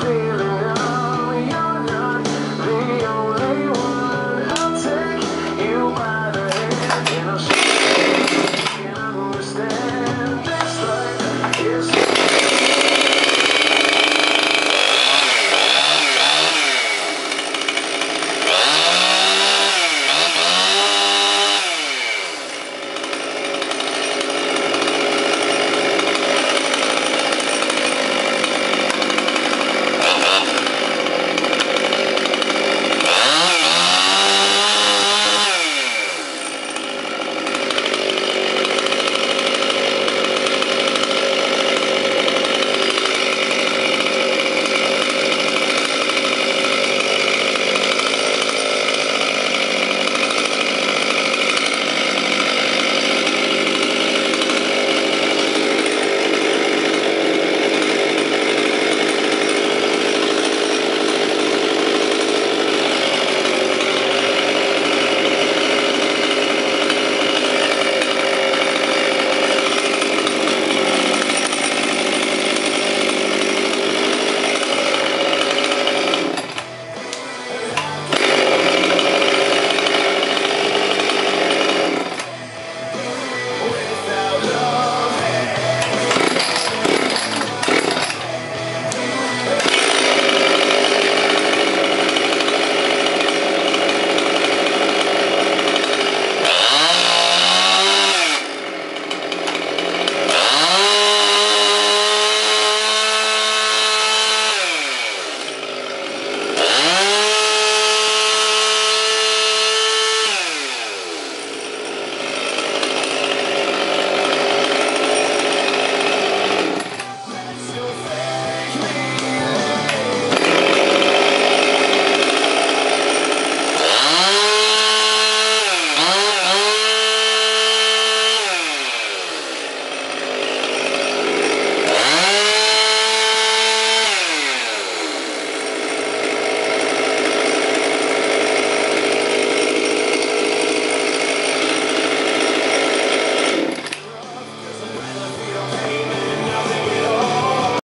feeling